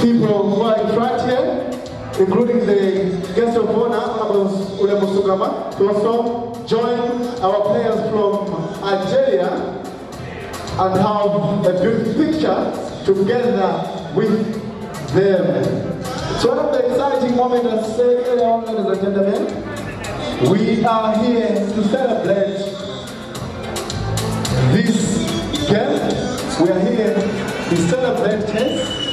people who are in front here, including the guest of honor, Ule Musukama, to also join our players from Algeria and have a beautiful picture together with them. So one of the exciting moments I said earlier on, ladies and gentlemen. We are here to celebrate this game. We are here Instead still have left hands.